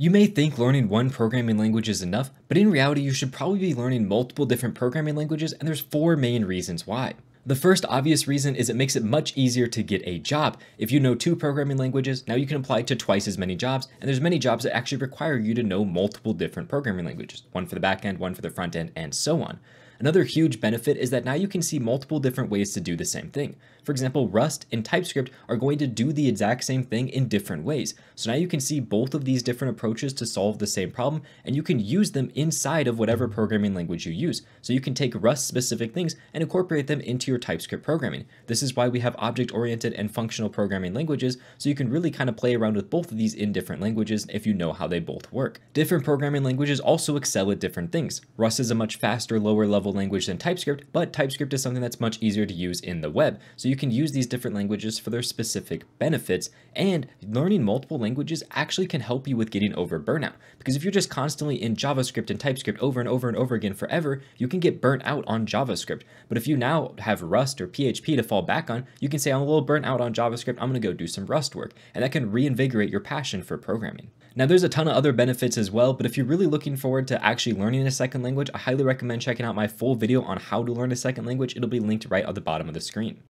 You may think learning one programming language is enough, but in reality you should probably be learning multiple different programming languages and there's four main reasons why. The first obvious reason is it makes it much easier to get a job. If you know two programming languages, now you can apply to twice as many jobs, and there's many jobs that actually require you to know multiple different programming languages, one for the back end, one for the front end, and so on. Another huge benefit is that now you can see multiple different ways to do the same thing. For example, Rust and TypeScript are going to do the exact same thing in different ways. So now you can see both of these different approaches to solve the same problem, and you can use them inside of whatever programming language you use. So you can take Rust specific things and incorporate them into your TypeScript programming. This is why we have object-oriented and functional programming languages, so you can really kind of play around with both of these in different languages if you know how they both work. Different programming languages also excel at different things. Rust is a much faster, lower level language than TypeScript, but TypeScript is something that's much easier to use in the web. So you can use these different languages for their specific benefits, and learning multiple languages actually can help you with getting over burnout. Because if you're just constantly in JavaScript and TypeScript over and over and over again forever, you can get burnt out on JavaScript. But if you now have Rust or PHP to fall back on, you can say, I'm a little burnt out on JavaScript, I'm gonna go do some Rust work. And that can reinvigorate your passion for programming. Now there's a ton of other benefits as well, but if you're really looking forward to actually learning a second language, I highly recommend checking out my full video on how to learn a second language. It'll be linked right at the bottom of the screen.